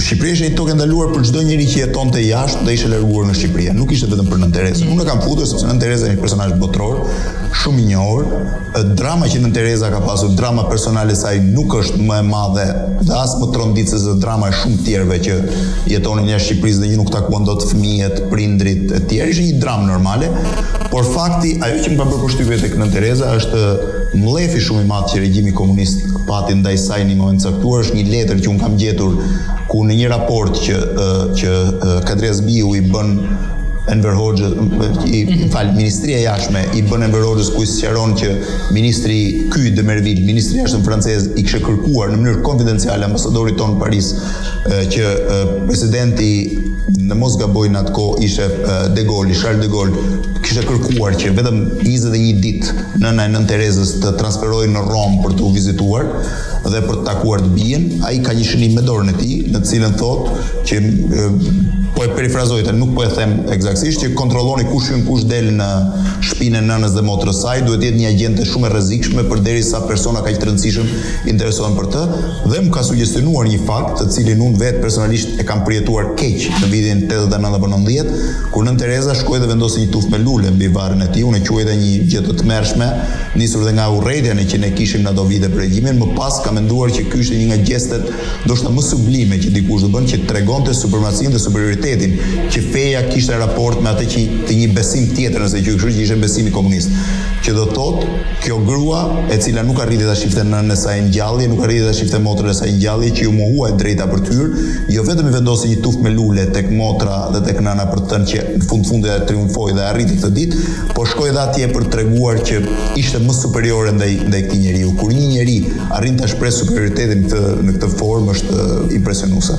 Shqipëria ishte një tokë e ndaluar për çdo njeri që jetonte jashtë dhe ishte larguar nga Shqipëria. Nuk ishte vetëm për Nën Terezën. Unë e kam futur sepse Nën Tereza është një personazh botëror, shumë i njohur. Drama që Nën Tereza ka pasur, drama personale saj nuk është më e madhe dhe as më tronditëse se drama e shumë tjerëve që jetonin jashtë Shqipërisë dhe nuk takuan dot fëmijët, prindrit e tjerë. Ishte një dramë normale, por fakti ajo që më ka bërë përshtypje tek Nën Tereza është Mllefi shumë i madh që regjimi komunist pati ndaj saj në një moment caktuar është një letër që un kam gjetur ku në një raport që që Kadri Hazbiu i bën Enver Hoxhës, më fal ministria e jashtme i bën Enver Hoxhës ku sqaron që ministri Kuv de Mervil, ministri i jashtëm francez i kishte kërkuar në mënyrë konfidenciale ambasadorit tonë në Paris që presidenti në mos gaboj në atë kohë ishte De Gaulle, Charles De Gaulle, kishte kërkuar që vetëm 21 ditë Nëna e Nënë Terezës të transferohej në Romë për t'u vizituar dhe për të takuar të bijën, ai ka një shënim me dorën e tij, në të cilën thotë që po e perifrazoj se nuk po e them ekzaktësisht që kontrolloni kush hyn kush del në shpinën e nënës dhe motrës saj duhet të jetë një agjente shumë e rrezikshme përderisa persona kaq të rëndësishëm interesohen për të dhe më ka sugjestionuar një fakt të cilin unë vetë personalisht e kam përjetuar keq në vitin tetëdhjetë e nëntë apo nëntëdhjetë, kur Nënë Tereza shkoi dhe vendosi një tufë me lule mbi varrin e tij, unë e quajta një gjë të tmerrshme, nisur dhe nga urrejtja që ne kishim në ato vite për regjimin, më pas kam menduar që ky ishte një nga gjestet ndoshta më sublime që dikush do bënte që të tregonte supremacinë dhe superioritetin që feja kishte raport me atë me një besim tjetër nëse quhet kështu që ishte besimi komunist. Që do të thotë Kjo grua, e cila nuk arriti ta shifte nënën e saj në gjallje, nuk arriti ta shifte motrën e saj në gjallje që iu mohua e drejta për të hyrë, jo vetëm i vendosi një tufë me lule tek motra dhe tek nëna për të thënë që në fund fundit ajo triumfoi dhe arriti këtë ditë, por shkoi edhe atje për të treguar që ishte më superiore ndaj ndaj këtij njeriu. Kur një njeri arrin ta shprehë superioritetin në këtë në këtë formë është impresionuese.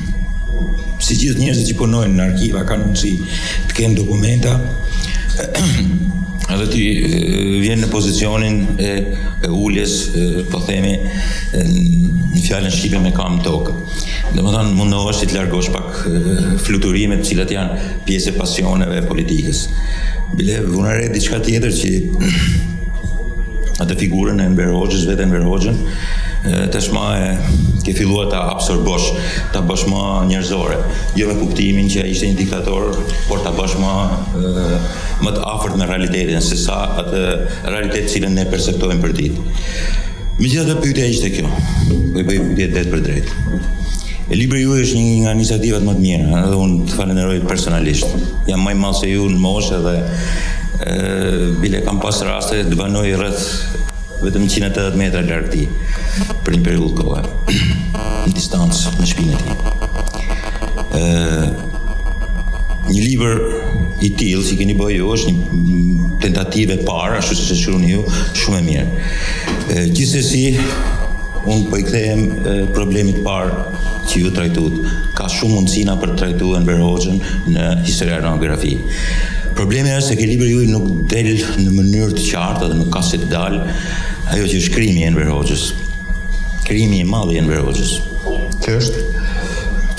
Si gjithë njerëzit që punojnë në arkiva kanë mundësi të kenë dokumenta edhe ti vjen në pozicionin e, e uljes, po themi, në fjalën shqipe me kamë në tokë. Domethënë, mundohesh që të largosh pak fluturimet të cilat janë pjesë e pasioneve të politikës. Bile, vuna re, diçka tjetër që atë figurën e Enver Hoxhës, vetë Enver Hoxhën, tashmë e ke filluar ta absorbosh, ta bësh më njerëzore. Jo me kuptimin që ai ishte një diktator, por ta bësh më më të afërt me realitetin se sa atë realitet të cilin ne perceptojmë për ditë. Megjithatë pyetja ishte kjo. Po i bëj pyetje drejtpërdrejt. Libri juaj është një nga iniciativat më të mira, edhe unë të falenderoj personalisht. Jam më i madh se ju në moshë dhe ë bile kam pas raste të banoj rreth vetëm 180 metra larg tij për një periudhë kohe. Në distancë në shpinën e tij. Ë një libër i tillë si keni bërë ju është një tentativë e parë, ashtu siç e shkruani ju, shumë e mirë. Ë gjithsesi Unë po i kthehem problemit të parë që ju trajtuat. Ka shumë mundësina për të trajtuar Enver Hoxhën në historiografi. Problemi është se ke libri juaj nuk del në mënyrë të qartë dhe nuk ka si të dalë ajo që është krimi i Enver Hoxhës. Krimi i madh i Enver Hoxhës. Që është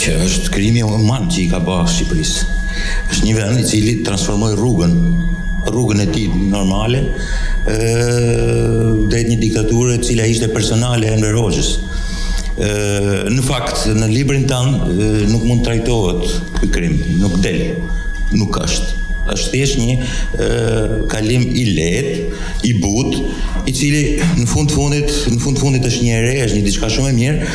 Që është krimi më madh që i ka bërë Shqipërisë. Është një vend i cili transformoi rrugën, rrugën e tij normale, ë drejt një diktature e cila ishte personale e Enver Hoxhës. Ë në fakt në librin tënd nuk mund të trajtohet ky krim, nuk del, nuk është është thjesht një e, kalim i lehtë, i butë, i cili në fund të fundit, në fund të fundit është një e re, është një diçka shumë e mirë,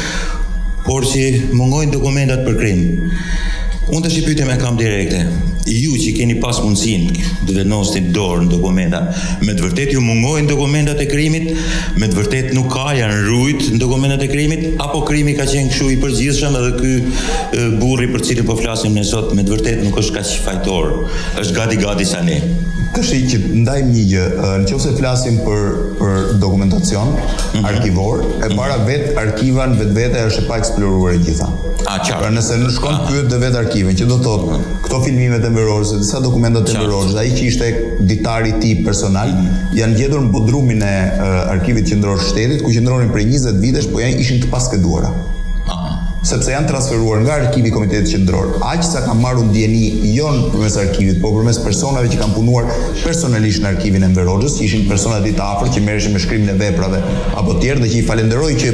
por që mungojnë dokumentat për krim. Unë tash pyetjen e kam direkte, ju që keni pas mundësinë të vendosni dorë në dokumenta, me të vërtet ju mungojnë dokumentat e krimit, me të vërtet nuk janë rujt dokumentat e krimit, apo krimi ka qenë kshu i përgjithshëm edhe ky burri për të cilin po flasim ne sot, me të vërtet nuk është kaq fajtor, është gati gati sa ne. Duhet që të ndajmë një gjë, në qoftë se flasim për për dokumentacion mm -hmm. arkivor, e Pra vet arkiva në vetvete është e paeksploruar e gjitha. E qartë. Pra nëse shkon pyet dhe vet arkivën, që do të thotë mm. këto filmimet e Enver Hoxhës, disa dokumenta të Enver Hoxhës, ai që ishte ditari i tij personal, mm. janë gjetur në bodrumin e uh, arkivit qendror të shtetit, ku qëndronin prej 20 vitesh, po janë ishin të paskeduara. Aha sepse janë transferuar nga arkivi i Komitetit Qendror. Aq sa kam marrë unë dijeni jo përmes arkivit, por përmes personave që kanë punuar personalisht në arkivin e Enver Hoxhës, ishin persona të afër që merreshin me shkrimin e veprave apo të tjerë dhe që i falenderoj që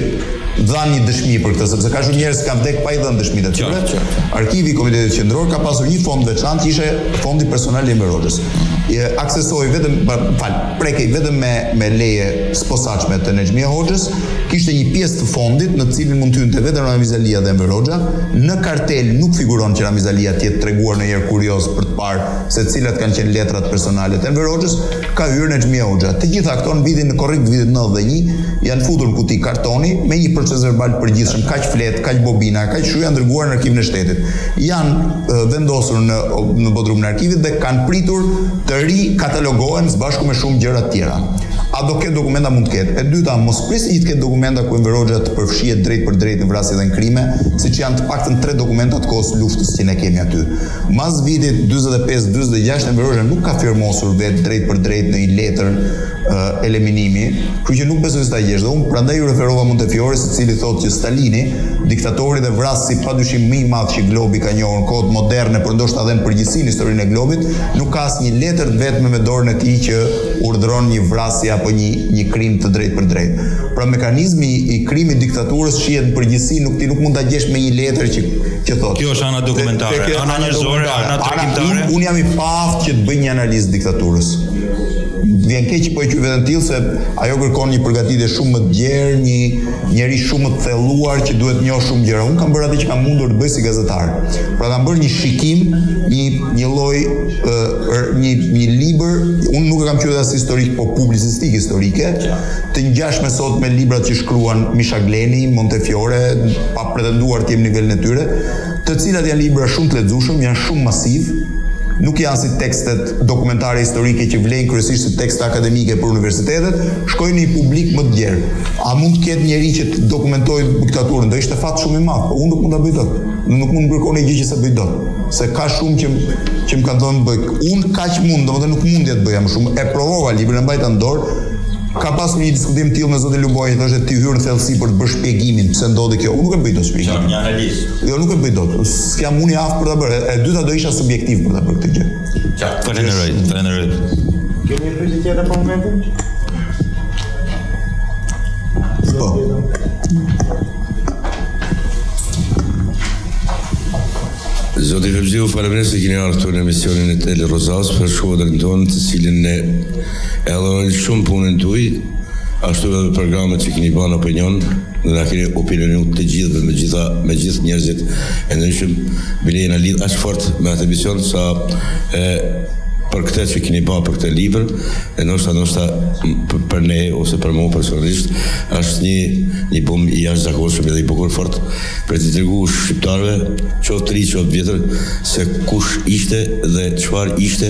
dhanë një dëshmi për këtë sepse ka shumë njerëz që kanë vdekë pa i dhënë dëshmitë e tyre. Arkivi i Komitetit Qendror ka pasur një fond të veçantë që ishte fondi personal i Enver Hoxhës. E aksesonte vetëm fal, prekej vetëm me me leje të posaçme të Nexhmije Hoxhës, kishte një pjesë të fondit në të cilin mund të hynte vetëm Ramiz Alia dhe Enver Hoxha. Në kartelë nuk figuron që Ramiz Alia të jetë treguar ndonjëherë kurioz për të parë se cilat kanë qenë letrat personale të Enver Hoxhës, Ka hyrë Nexhmi Hoxha. Të gjitha këto në vitin në korrik të vitit nëntëdhjetë e një janë futur në kuti kartoni me një proces verbal të përgjithshëm, kaq fletë, kaq bobina, kaq kështu janë dërguar në Arkivin e Shtetit. Janë vendosur në në bodrumin e arkivit dhe kanë pritur të rikatalogohen së bashku me shumë gjëra të tjera. A do ketë dokumenta mund të ketë. E dyta, mos prisni që të ketë dokumenta ku Enver Hoxha të përfshihet drejtpërdrejt në vrasje dhe në krime, siç janë të paktën tre dokumenta të kohës së luftës që ne kemi aty. Mbas vitit dyzet e pesë, dyzet e gjashtë, Enver Hoxha nuk ka firmosur vetë drejtpërdrejt në një letër eliminimi, kështu që nuk besoj se ta gjesh. Dhe unë prandaj ju referova Montefiore-s, i cili thotë që Stalini, diktatori dhe vrasësi pa dyshim më i madh që globi ka njohur në kohët moderne, por ndoshta edhe në përgjithësi në historinë e globit, nuk ka asnjë letër të vetme me dorën e tij që urdhëron një vrasje apo një një krim të drejtpërdrejtë. Pra mekanizmi i krimit diktaturës shihet në përgjithësi, nuk ti nuk mund ta gjesh me një letër që që thotë. Ana dokumentare, te, te, ana njerëzore, ana tregtare. Unë jam i paaftë që të bëj një analizë diktaturës. Më vjen keq po e quaj veten të tillë se ajo kërkon një përgatitje shumë më të gjerë, një njeri shumë më të thelluar që duhet të njohë shumë gjëra. Unë kam bërë atë që kam mundur të bëj si gazetar. Pra kam bërë një shikim, një një lloj një një libër, unë nuk e kam quajtur as historik, po publicistikë historike, të ngjashme sot me librat që shkruan Misha Gleni, Montefiore, pretenduar të jem nivelin e tyre, të cilat janë libra shumë të lexueshëm, janë shumë masiv, nuk janë si tekstet dokumentare historike që vlejnë kryesisht si tekste akademike për universitetet, shkojnë në një publik më të gjerë. A mund të ketë njeri që të dokumentojë diktaturën, do ishte fat shumë i madh, po unë nuk mund ta bëj dot, nuk mund të më kërkoni gjë që s'e bëj dot, se ka shumë që, që më kanë thënë bëje. Unë kaq mund, domethënë nuk mundja të bëja më shumë, e provova librin, e mbajta në dorë, Ka pasur një diskutim të tillë me zotin Lubonja, thoshte s'i hyre në thellësi për të bërë shpjegimin pse ndodhi kjo. Unë nuk e bëj dot shpjegim. Jo, një analizë. Jo, nuk e bëj dot. S'jam unë i aftë për ta bërë. E dyta do isha subjektiv për ta bërë këtë gjë. Ju falenderoj, falenderoj. Keni një pyetje tjetër për momentin? Po. Zoti Fevziu, faleminderit se keni ardhur në emisionin e Tel Rozas për shkollën tonë, të cilin ne E çmojmë shumë punën tuaj, ashtu edhe me programet që keni ban Opinion, dhe na keni opinionu të gjithë dhe me gjitha me gjithë njerëzit e ndryshëm, bile na lidh asht fort me atë emision sa e për këtë që keni bërë për këtë libër, e ndoshta ndoshta për ne ose për mua personalisht, është një një bum i jashtëzakonshëm dhe i bukur fort për të treguar shqiptarëve, qoftë të ri, qoftë të vjetër, se kush ishte dhe çfarë ishte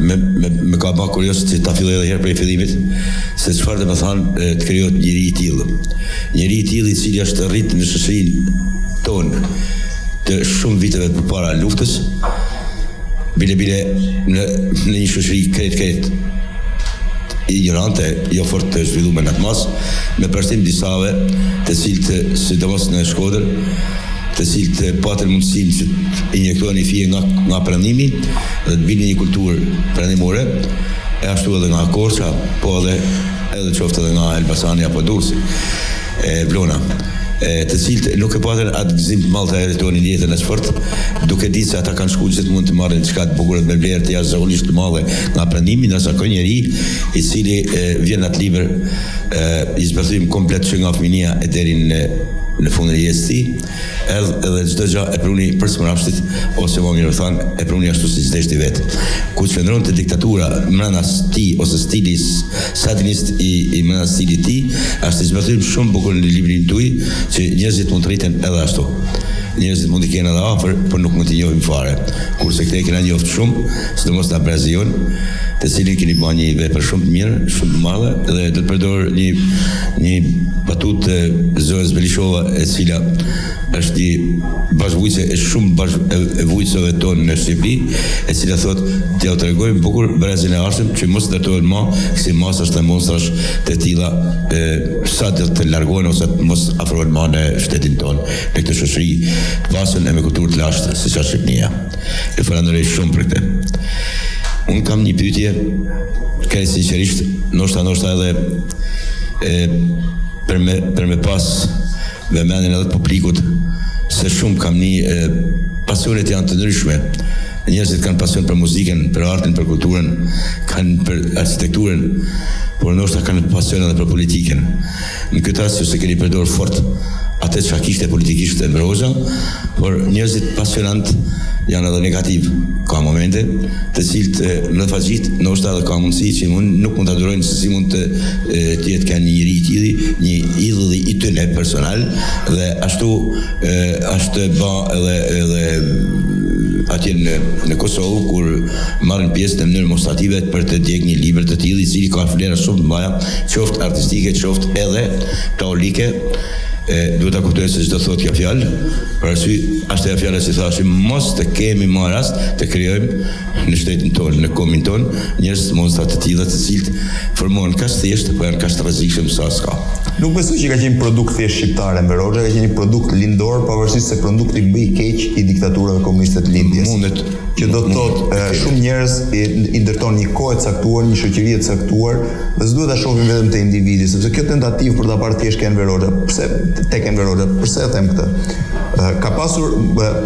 Më, më, më ka ba kurioz që ta filloj edhe herë prej fillimit, se çfarë do me thanë të krijohet njeri i tillë. Njeri i tillë i cili është rritë në shoqërinë tonë të shumë viteve përpara luftës, bile bile në, në një shoqëri krejt krejt injorante, jo fort të zhvillume në atë masë, me përjashtim disave të cilët sidomos në Shkodër, të cilët patën mundësinë që të injektohen një fije nga, nga perëndimi dhe të bijnë një kulturë perëndimore, e ashtu edhe nga Korça, po edhe edhe qoftë edhe nga Elbasani apo Durrësi, e Vlona, e, të cilët nuk e patën atë gëzim të madh të jetonin jetën e sport, duke ditë se ata kanë shkuar gjithmonë të marrin diçka të bukur e me vlerë jashtëzakonisht të madhe nga perëndimi, ndërsa ky njeri i cili e, vjen në atë libër i zbërthym komplet që nga fëminia e deri në në fundin e jetës tij, edhe edhe çdo gjë e pruni për së mrapshtit ose më mirë thënë e pruni ashtu siç deshti vetë. Ku qëndronte diktatura brenda tij ose stili stalinist i i brenda stilit tij, është i zbërthym shumë bukur në librin tuaj që njerëzit mund të rriten edhe ashtu. Njerëzit mund t'i kenë edhe afër, por nuk mund t'i njohin fare. Kurse këtë e kena njoftë shumë, Sidomos nga brezi jonë, të cilin keni bërë një vepër shumë të mirë, shumë të madhe dhe do të përdor një një batutë të zonjës Belishova e cila është një bashkëvujtëse e shumë bashkëvujtësve tanë në Shqipëri, e cila thotë t'jau tregojmë bukur brezin e ardhshëm që mos të ndërtohen ma kësi masash e monstrash të tilla e, sa të të largohen ose të mos afrohen ma në shtetin tonë në këtë shoqëri të pasun e me kulturë të lashtë siç a Shqipnia. E falenderoj shumë për këtë. Unë kam një pyetje, krejt sinqerisht, ndoshta ndoshta edhe e, për, me, për me pas vëmendjen edhe të publikut, se shumë kam një e, pasionet janë të ndryshme. Njerëzit kanë pasion për muzikën, për artin, për kulturën, kanë për arkitekturën, por ndoshta kanë pasion edhe për politikën. Në këtë rast s'e keni përdor fort atë çka kishte politikisht Enver Hoxha, por njerëzit pasionantë janë edhe negativë. Ka momente të cilët në fazit ndoshta edhe ka mundësi që mund nuk mund ta durojnë se si mund të të jetë kenë një njeri i tillë, një idhulli i tyre personal dhe ashtu e, është bë edhe edhe atje në në Kosovë kur marrin pjesë në mënyrë demonstrative për të djeg një libër të tillë i cili ka vlera shumë të mëdha qoftë artistike, qoftë edhe teorike, e duhet ta kuptojë se ç'do thotë kjo fjalë, për arsye është ajo fjala që thashim, mos të kemi më rast të krijojmë në shtetin tonë, në komin tonë, njerëz të monstra të tilla të cilët formohen kaq thjesht, po janë kaq të rrezikshëm sa s'ka. Nuk besoj që ka qenë produkt thjesht shqiptar Enver Hoxha, ka qenë një produkt lindor pavarësisht se produkti më i keq i diktaturave komuniste të lindjes. Mundet Që do të thotë shumë njerëz i, i ndërton një kohë e caktuar, një shoqëri e caktuar, dhe s'duhet ta shohim vetëm te individi, sepse kjo tentativë për ta parë thjesht te Enver Hoxha. Pse tek Enver Hoxha? Përse e them këtë? Ka pasur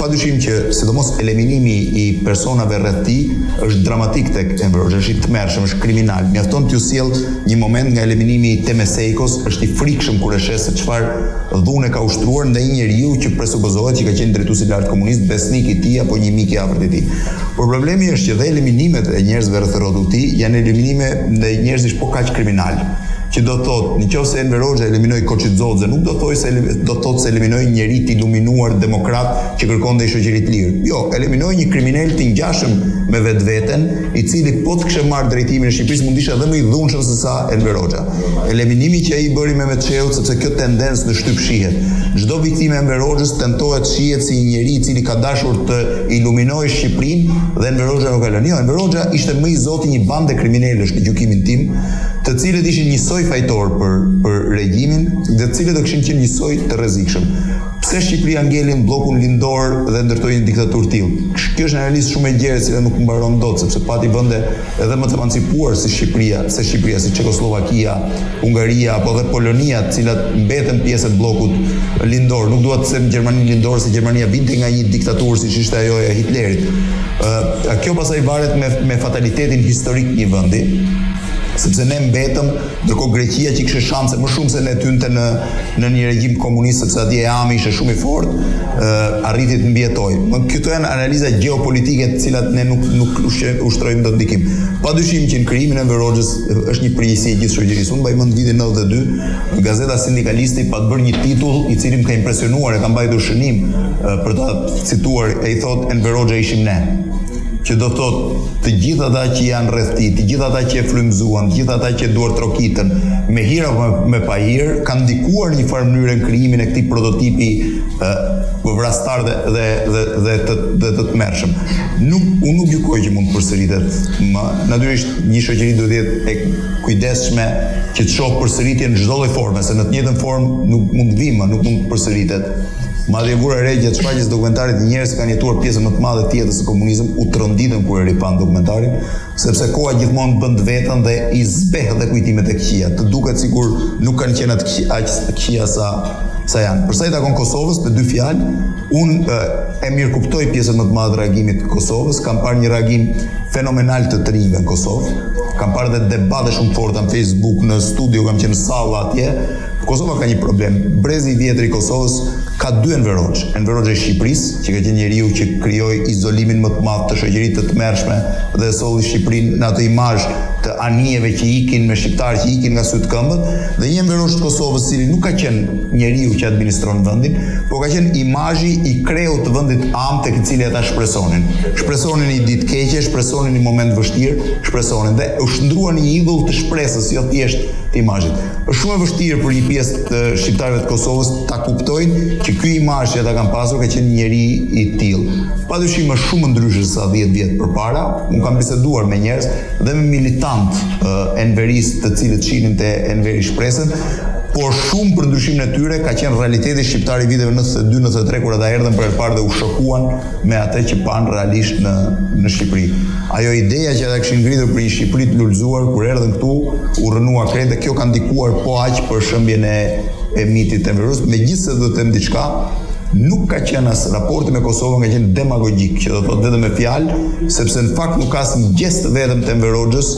padyshim që sidomos eliminimi i personave rreth tij është dramatik tek Enver Hoxha, është i tmerrshëm, është kriminal. Mjafton t'ju sjell një moment nga eliminimi i Teme Sejkos, është i frikshëm kur e sheh se çfarë dhunë ka ushtruar ndaj një njeriu që Supozohet që ka qenë drejtues i lartë komunist, besnik i tij apo një mik i afërt i tij. Por problemi është që dhe eliminimet e njerëzve rreth rrotull tij janë eliminime njerëzish po kaq kriminal, që do të thotë, në qoftë se Enver Hoxha eliminoi Koçi Xoxen, nuk do të thotë, s'do të thotë se eliminoi një njeri të iluminuar demokrat që kërkonte një shoqëri të lirë. Jo, eliminoi një kriminel të ngjashëm me vetveten, i cili po të kishte marrë drejtimin e Shqipërisë mund të ishte edhe më i dhunshëm se sa Enver Hoxha. Eliminimi që ai i bëri Mehmet Shehut sepse kjo tendencë në shtyp shihet. Çdo viktimë e Enver Hoxhës tentohet të shihet si një njeri i cili ka dashur të iluminojë Shqipërinë dhe Enver Hoxha nuk e ka lënë. Jo, Enver Hoxha ishte më i zoti i një bande kriminelësh në gjykimin tim, të cilët ishin njësoj fajtorë për për regjimin dhe të cilët do kishin qenë njësoj të rrezikshëm. Pse Shqipëria ngeli në bllokun lindor dhe ndërtoi një diktaturë të tillë? Kjo është një analizë shumë e gjerë e cila nuk mbaron dot sepse pati vende edhe më të emancipuara si Shqipëria, se Shqipëria, si Çekosllovakia, Hungaria apo dhe Polonia, të cilat mbetën pjesë e bllokut lindor. Nuk dua të them Gjermaninë Lindore se Gjermania vinte nga një diktaturë siç ishte ajo e Hitlerit. Ë, kjo pastaj varet me me fatalitetin historik të një vendi, sepse ne mbetëm Ndërkohë Greqia që kishte shanse më shumë se ne të hynte në në një regjim komunist sepse atje EAM-i ishte shumë i fortë, uh, arriti të mbijetojë. Ëm, këto janë analiza gjeopolitike të cilat ne nuk nuk ushtrojmë dot ndikim. Padyshim që në krijimin e Enver Hoxhës është një përgjegjësi e gjithë shoqërisë. Unë mbaj mend vitin 92, gazeta Sindikalisti pati bërë një titull i cili më ka impresionuar e kam mbajtur shënim uh, për ta cituar, ai thotë Enver Hoxha ishim ne. që do thotë të gjithë ata që janë rreth tij, të gjithë ata që e frymëzuan, të gjithë ata që e duartrokitën me hir apo me pahir, kanë ndikuar në një farë mënyre në krijimin e këtij prototipi ë vrastar dhe dhe dhe dhe të dhe të tmerrshëm. Nuk unë nuk gjykoj që mund të përsëritet më. Natyrisht një shoqëri duhet të jetë e kujdesshme që të shohë përsëritje në çdo lloj forme, se në të njëjtën formë nuk mund të vijë më, nuk mund të përsëritet. Madje vura re gjatë shfaqjes së dokumentarit që njerëz që kanë jetuar pjesën më të madhe të jetës në komunizëm u tronditën kur e ripanë dokumentarin, sepse koha gjithmonë bën të vetën dhe i zbeh dhe kujtimet e këqija, të duket sikur nuk kanë qenë atë aq të këqija sa sa janë. Për sa i takon Kosovës, me dy fjalë, unë e mirëkuptoj pjesën më të madhe të reagimit të Kosovës, kam parë një reagim fenomenal të të rinjve në Kosovë, kam parë dhe debate shumë të forta në Facebook, në studio, kam qenë në salla atje, Kosova ka një problem. Brezi i vjetër i Kosovës ka dy Enver Hoxhë. Enver Hoxhë i Shqipërisë, që ka qenë njeriu që krijoi izolimin më të madh të shoqërisë, të tmerrshme dhe solli Shqipërinë në atë imazh të anijeve që ikin me shqiptarë që ikin nga sytë këmbët dhe një Enver Hoxhë të Kosovës, i cili nuk ka qenë njeriu që administron vendin, por ka qenë imazhi i kreut të vendit am tek i cili ata shpresonin. Shpresonin një ditë keqe, shpresonin një moment vështirë, shpresonin dhe u shndërrua në një idhull të shpresës, jo thjesht të imazhit. Është shumë e vështirë për një pjesë të shqiptarëve të Kosovës ta kuptojnë që ky imazh që ata kanë pasur ka qenë njeri i tillë. Padyshim është shumë më ndryshe se sa 10 vjet përpara. Unë kam biseduar me njerëz dhe me militantë uh, enveristë, të cilët shihnin te Enveri shpresën, por shumë për ndryshimin e tyre ka qenë realiteti shqiptar i viteve 92-93 kur ata erdhën për herë parë dhe u shokuan me atë që panë realisht në në Shqipëri. Ajo ideja që ata kishin ngritur për një Shqipëri të lulëzuar kur erdhën këtu, u rrënua krejt dhe kjo ka ndikuar po aq për shembjen e e mitit të Enver Hoxhës, megjithëse dua të them diçka, nuk ka qenë as raporti me Kosovën ka qenë demagogjik, që do thotë vetëm me fjalë, sepse në fakt nuk ka asnjë gjest vetëm të Enver Hoxhës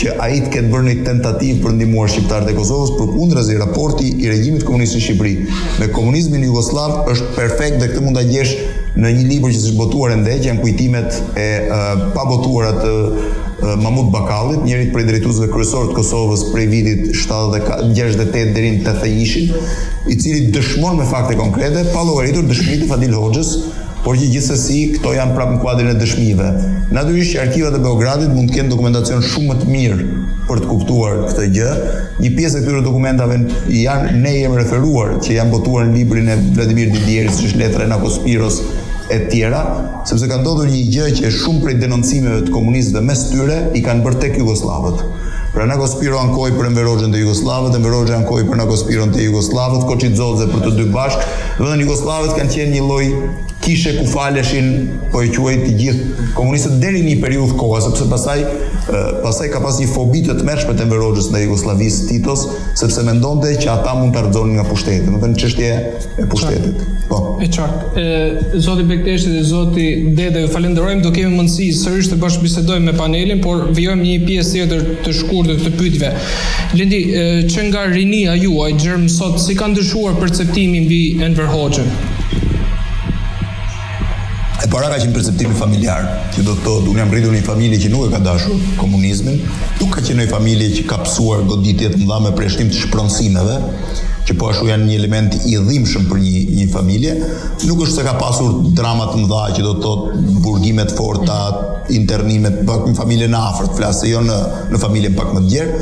që ai të ketë bërë një tentativë për ndihmuar shqiptarët e Kosovës, përkundrazi raporti i regjimit komunist në Shqipëri me komunizmin jugosllav është perfekt dhe këtë mund ta gjesh në një libër që s'është botuar ende, që janë kujtimet e uh, pabotuara të uh, Mahmut Bakallit, njërit prej drejtuesve kryesorë të Kosovës prej vitit 68 deri në 81-shin, i cili dëshmon me fakte konkrete, pa llogaritur dëshmitë e Fadil Hoxhës, por që gjithsesi këto janë prapë në kuadrin e dëshmive. Natyrisht që arkivat e Beogradit mund të kenë dokumentacion shumë më të mirë për të kuptuar këtë gjë. Një pjesë e këtyre dokumentave janë ne jemi referuar që janë botuar në librin e Vladimir Dedijerit, siç është letra e Nako Spiros e tjera, sepse ka ndodhur një gjë që shumë prej denoncimeve të komunistëve mes tyre i kanë bërë tek jugosllavët. Pra Nako Spiro ankohej për Enver Hoxhën te jugosllavët, Enver Hoxha ankohej për Nako Spiron te jugosllavët, Koçi Xoxe për të dy bashkë, dhe në jugosllavët kanë qenë një lloj kishe ku faleshin, po e quaj të gjithë komunistët deri në një periudhë kohe, sepse pastaj pastaj ka pas një fobi të tmerrshme të Enver Hoxhës ndaj Jugosllavisë Titos, sepse mendonte që ata mund ta rrëzonin nga pushteti, domethënë çështje e pushtetit. Po. E qartë. E zoti Bekteshi dhe zoti Dede, ju falenderojmë, do kemi mundësi sërish të bashkëbisedojmë me panelin, por vijojmë një pjesë tjetër të shkurtër të pyetjeve. Blendi, që nga rinia juaj, gjer më sot, si ka ndryshuar perceptimi mbi Enver Hoxhën? E para ka qenë perceptimi familjar, që do të thotë, unë jam rritur në një familje që nuk e ka dashur komunizmin, nuk ka qenë një familje që ka pësuar goditje të mëdha me përjashtim të shpronësimeve, që po ashtu janë një element i dhimbshëm për një një familje, nuk është se ka pasur drama të mëdha që do të thotë burgime të forta, internime, të paktën në familjen e afërt, flas, se jo në në familjen pak më të gjerë,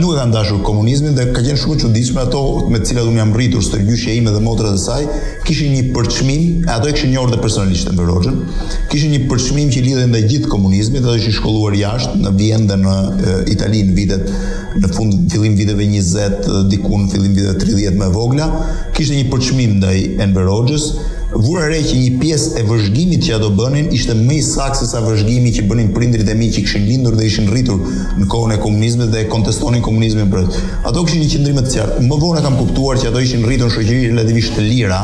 nuk e kanë dashur komunizmin dhe ka qenë shumë e çuditshme ato me të cilat unë jam rritur stërgjyshja ime dhe motrat e saj kishin një përçmim e ato e kishin njohur dhe personalisht Enver Hoxhën kishin një përçmim që lidhej ndaj gjithë komunizmit ato ishin shkolluar jashtë në Vjenë dhe në Itali në vitet në fund fillim viteve 20 diku në fillim viteve 30 më e vogla kishte një përçmim ndaj Enver Hoxhës vura re që një pjesë e vëzhgimit që ato bënin ishte më i saktë se sa vëzhgimi që bënin prindrit e mi që kishin lindur dhe ishin rritur në kohën e komunizmit dhe kontestonin komunizmin pra ato kishin një qëndrim të qartë. Më vonë e kam kuptuar që ato ishin rritur në shoqëri relativisht të lira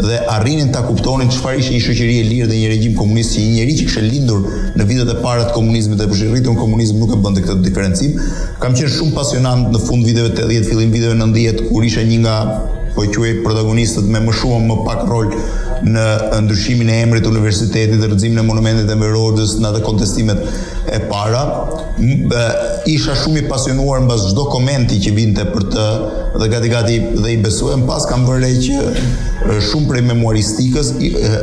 dhe arrinin ta kuptonin çfarë ishte një shoqëri e lirë dhe një regjim komunist që një njeri që kishte lindur në vitet e para të komunizmit dhe ishte rritur në komunizëm nuk e bënte këtë diferencim. Kam qenë shumë pasionant në fund viteve 80, fillim viteve 90 kur isha një nga po i quaj protagonistët me më shumë më pak rol në ndryshimin e emrit të universitetit dhe rrëzimin e monumentit të Enver Hoxhës në ato kontestimet e para, isha shumë i pasionuar mbas çdo komenti që vinte për të dhe gati gati dhe i besoja. Më pas kam vënë re që shumë prej memoristikës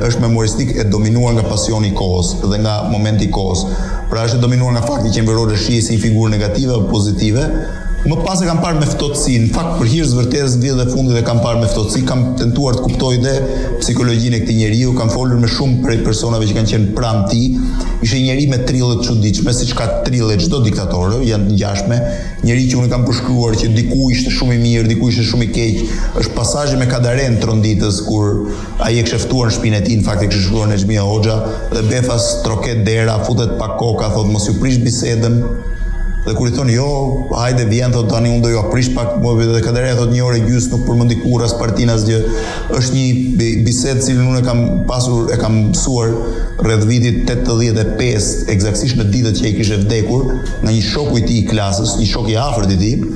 është memoristikë e dominuar nga pasioni i kohës dhe nga momenti i kohës. Pra është e dominuar nga fakti që Enver Hoxha shihej si një figurë negative apo pozitive, Më pas e kam parë me ftohtësi, në fakt për hir të së vërtetës vitet e fundit e kam parë me ftohtësi, kam tentuar të kuptoj dhe psikologjinë e këtij njeriu, kam folur me shumë prej personave që kanë qenë pranë tij, ishte njeri me trille të çuditshme, siç ka trille çdo diktator, janë të ngjashme, njeri që unë i kam përshkruar që diku ishte shumë i mirë, diku ishte shumë i keq, është pasazhi me Kadarenë tronditës kur Ai e kishte ftuar në shpinë e tij, në fakt e kishte ftuar Nexhmije Hoxha dhe befas troket dera, futet pak koka, thotë mos ju prish bisedën. Dhe kur i thonë jo, hajde vjen thotë tani unë do jua prish pak më vjen dhe Kadareja thotë një orë e gjysmë nuk përmendi kurrë as partinë asgjë. Është një bisedë të cilën unë e kam pasur, e kam mësuar rreth vitit 85, ekzaktësisht në ditët që ai kishte vdekur, nga një shoku i tij i klasës, një shok i afërt i tij.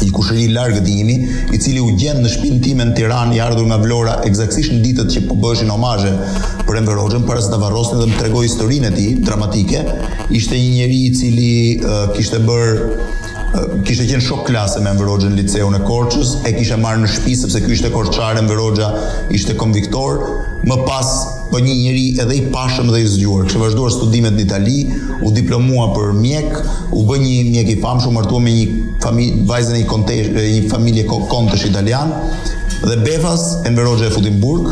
një kushëri i largët i imi, i cili u gjend në shpinë time në Tiranë, i ardhur nga Vlora, ekzaktësisht në ditët që po bëheshin omazhe për Enver Hoxhën para se ta varrosnin dhe më tregoi historinë e tij dramatike, ishte një njeri i cili uh, kishte bërë uh, kishte qenë shok klase me Enver Hoxhën në liceun e Korçës, e kishte marrë në shtëpi sepse ky ishte korçar, Enver Hoxha ishte konviktor, më pas Po një njeri edhe i pashëm dhe i zgjuar. Kishte vazhduar studimet në Itali, u diplomua për mjek, u bë një mjek i famshëm, u martua me një familje, vajzën e një kontesh, e një familjeje kontesh italianë. Dhe befas Enver Hoxha e futi në burg.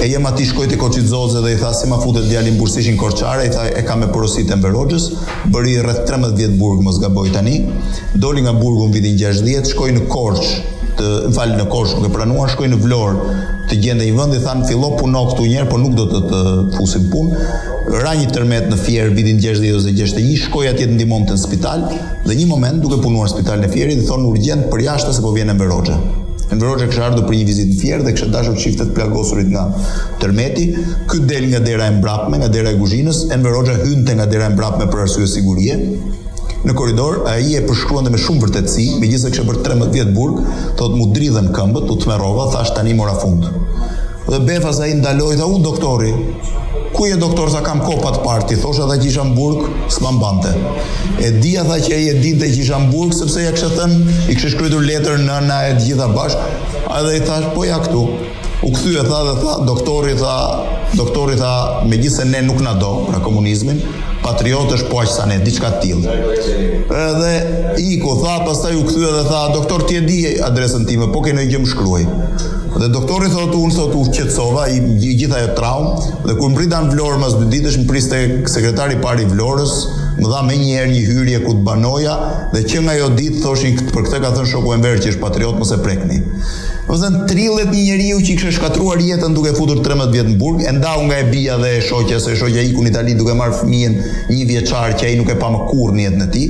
E ëma e tij shkoi te Koçi Xoxe dhe i tha si ma futët djalin në burg se ishin korçarë, i tha e kam me porositë e Enver Hoxhës. Bëri rreth trembëdhjetë vjet burg, mos gaboj tani. Doli nga burgu në vitin gjashtëdhjetë, shkoi në Korçë, të fal në Korçë nuk e pranuan, shkoi në Vlorë, të gjente një vend i thanë fillo puno këtu një herë, po nuk do të të fusim punë. Ra një tërmet në Fier vitin 60 ose 61, shkoi atje të ndihmonte në spital dhe një moment duke punuar në spitalin e Fierit i thonë urgjent përjashta se po vjen Enver Hoxha. Enver Hoxha kishte ardhur për një vizitë në Fier dhe kishte dashur të shifte të plagosurit nga tërmeti. Ky del nga dera e mbrapme, nga dera e kuzhinës, Enver Hoxha hynte nga dera e mbrapme për arsye sigurie. Në korridor, ai e përshkruante me shumë vërtetësi, megjithëse kisha bërë 13 vjet burg, thotë m'u dridhën këmbët, u tmerrova, thashë tani mora fund. Dhe befas ai ndaloi, tha uu doktori. Ku je doktor sa kam kohë pa të parë, t'i thosha që isha në burg, s'ma mbante. E dija tha që e dinte që isha në burg, sepse ia kishte thënë, i kishte shkrujtur letër nëna e të gjitha bashkë, edhe i thashë, po ja këtu. U kthye tha dhe tha, doktori tha, doktori tha, megjithëse ne nuk na do, pra komunizmin, patriot është po aq sa ne, diçka të tillë. Edhe iku tha, pastaj u kthye dhe tha, doktor ti e di adresën time, po ke ndonjë gjë më shkruaj. Dhe doktori thotë, unë thotë, u qetësova, i, gjithë ajo traumë, dhe kur mbërrita në Vlorë mas dy ditësh, më priste sekretari i parë i Vlorës, më dha menjëherë një hyrje ku të banoja, dhe që nga ajo ditë thoshin për këtë ka thënë shoku Enver që është patriot, mos e prekni. Domethënë, trillet e një njeriu që i kishte shkatërruar jetën duke futur 13 vjet në burg, e ndau nga e bija dhe e shoqja, se shoqja iku në Itali duke marrë fëmijën njëvjeçare që ai nuk e pa më kurrë në jetën e tij,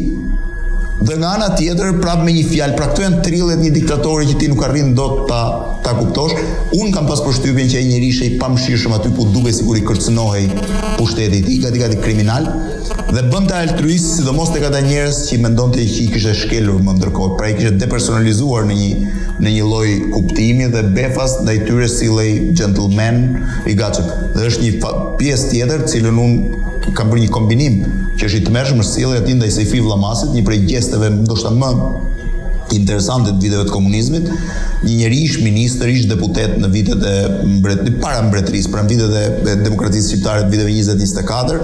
Dhe nga ana tjetër, prap me një fjalë, pra këto janë trillet e një diktatori që ti nuk arrin dot ta ta kuptosh. Unë kam pas përshtypjen që ai njeri ishte i pamëshirshëm aty ku dukej sikur i kërcënohej pushteti i tij, gati gati kriminal dhe bënte altruist, sidomos tek ata njerëz që mendonte që i kishte shkelur më ndërkohë, pra i kishte depersonalizuar në një në një lloj kuptimi dhe befas ndaj tyre sillej gentleman i gatshëm. Dhe është një pjesë tjetër, të cilën unë kam bërë një kombinim Që është i tmerrshëm është sjellja e tij ndaj Sejfi Vllamasit, një prej gjesteve ndoshta më interesante të viteve të komunizmit, një njeri ish ministër, ish deputet në vitet e mbret, para mbretërisë, pra në vitet e demokracisë shqiptare të viteve 20-24,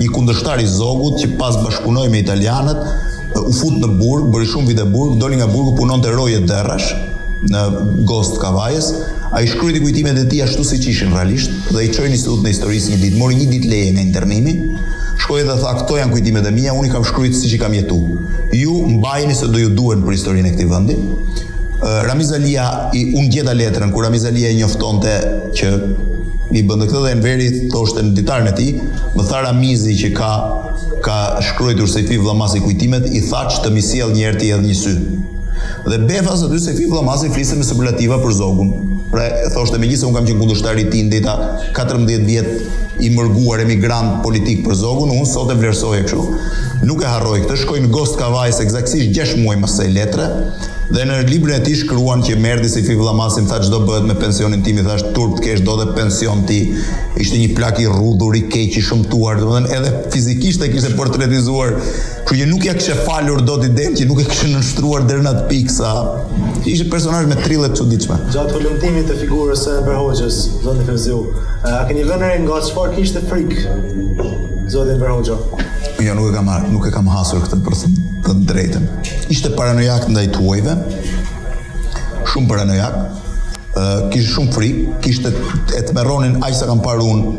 një kundërshtar i Zogut që pas bashkëpunoi me italianët, u fut në burg, bëri shumë vite burg, doli nga burgu, punonte roje derrash, në Gosë të Kavajës, ai shkrujti kujtimet e tij ashtu siç ishin realisht, dhe i çoi në Institutin e Historisë një ditë, mori një ditë leje nga internimi, shkoi dhe tha, këto janë kujtimet e mia, unë i kam shkrujt siç i kam jetu. Ju mbajni se do ju duhen për historinë e këtij vendi. Ramiz Alia, i, unë gjeta letrën, ku Ramiz Alia i njoftonte që i bënte këtë dhe Enveri thoshte në ditarin e tij, Më tha Ramizi që ka ka shkruajtur Sejfi Vllamasi kujtimet i thashë të m'i sjellë një herë t'i hedh një sy. Dhe befas aty Sejfi Vllamasi fliste me superlativa për Zogun. Pra thoshte megjithëse un kam qenë kundërshtari i tij ndejta 14 vjet i mërguar emigrant politik për Zogun, un sot e vlerësoj kështu. Nuk e harroj këtë, shkoj në Gosë të Kavajës eksaktësisht 6 muaj mbas kësaj letre. Dhe në librin e tij shkruan që m'erdhi Sejfi Vllamasi më tha ç'do bëhet me pensionin tim i thashë turp të kesh do dhe pension ti ishte një plak i rrudhur i keq i shëmtuar domethënë edhe fizikisht e kishte portretizuar kështu që nuk ja kishte falur dot deri që nuk e kishte nënshtruar deri në atë pikë sa ishte personazh me trille të çuditshme gjatë hulumtimit të figurës së Enver Hoxhës zoti Fevziu a keni vënë re nga çfarë kishte frikë zoti Enver Hoxha jo nuk e kam marrë nuk e kam hasur këtë për t'ju thënë të drejtën ishte paranojak ndaj të huajve, shumë paranojak, kishte shumë frikë, kishte e tmerronin aq sa kam parë unë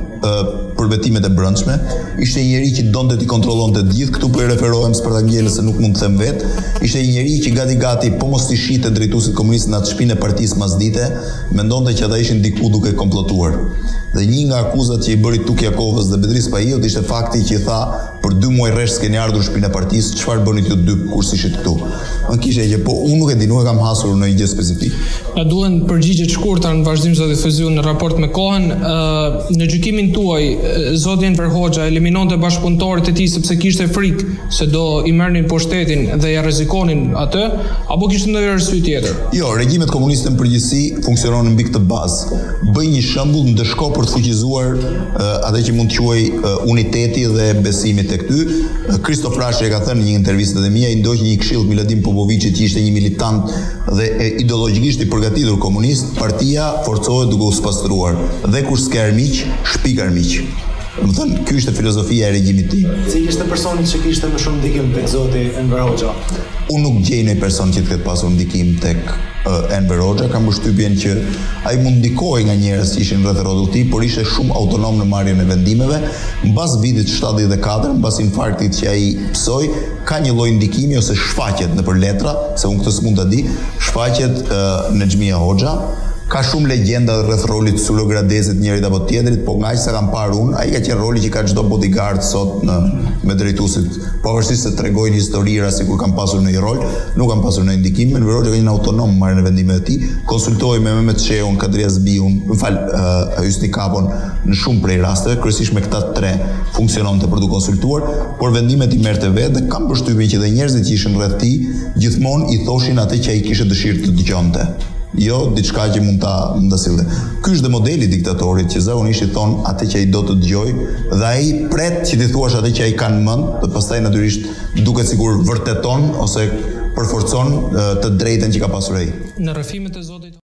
për vetimet e brendshme. Ishte një njeri që donte t'i kontrollonte të gjithë, këtu po i referohem Spartak Ngjelës se nuk mund ta them vetë. Ishte një njeri që gati gati po mos t'i shihte drejtuesit komunistë në atë shpinë e partisë masdite, mendonte që ata ishin diku duke komplotuar. Dhe një nga akuzat që i bëri Tuk Jakovës dhe Bedri Spahiut ishte fakti që i tha Për dy muaj rresht s'keni ardhur në shpinë e partisë, çfarë bënit ju të dy kur s'ishit këtu? Më kishte qejf po unë nuk e di, nuk e kam hasur ndonjë gjë specifike. Na duhen përgjigje të shkurtra në vazhdim zoti Fevziu në raport me kohën. Në gjykimin tuaj, zoti Enver Hoxha eliminonte bashkëpunëtorët e tij sepse kishte frikë se do i merrnin pushtetin dhe ja rrezikonin atë, apo kishte ndonjë arsye tjetër? Jo, regjimet komuniste në përgjithësi funksiononin mbi këtë bazë. Bëj një shembull, ndëshko për të fuqizuar atë që mund të quhej uniteti dhe besimi tek ty. Kristo Frashëri e ka thënë në një intervistë tek mi ai ndoqi një këshillë të Miladin Popoviçit që ishte një militant dhe ideologjikisht i përgatitur komunist, partia forcohet duke u spastruar dhe kur s'ke armiq, shpik armiq. Domethënë, kjo ishte filozofia e regjimit të tij. Cili ishte personi që kishte më shumë ndikim tek zoti Enver Hoxha? Unë nuk gjej ndonjë person që të ketë pasur ndikim tek Enver Hoxha, kam përshtypjen që ai mund të ndikohej nga njerëz që ishin rreth rrotull tij, por ishte shumë autonom në marrjen e vendimeve. Mbas vitit 74, mbas infarktit që ai pësoi, ka një lloj ndikimi ose shfaqet nëpër letra, se unë këtë s'mund ta di, shfaqet uh, Nexhmije Hoxha. Ka shumë legjenda rreth rolit të Sulo Gradecit njërit apo tjetrit, po nga aq sa kam parë unë, ai ka qenë roli që ka çdo bodyguard sot në me drejtuesit Pavarësisht se tregojnë historira sikur kanë pasur ndonjë rol, nuk kanë pasur ndonjë ndikim, Enver Hoxha ka qenë autonom në marrjen e vendimeve të tij, konsultohej me Mehmet Shehun, Kadri Hazbiun, më fal, uh, Hysni Kapon në shumë prej rasteve, kryesisht me këta tre funksiononte për t'u konsultuar, por vendimet i merrte vetë dhe kam përshtypjen që dhe njerëzit që ishin rreth tij gjithmonë i thoshin atë që ai kishte dëshirë të dëgjonte. Jo diçka që mund ta mund ta sillte. Ky është dhe modeli i diktatorit që zakonisht i thonë atë që ai do të dëgjojë dhe ai pret që t'i thuash atë që ai ka në mend dhe pastaj natyrisht duket sikur vërteton ose përforcon të drejtën që ka pasur ai. Në rrëfimet e zotit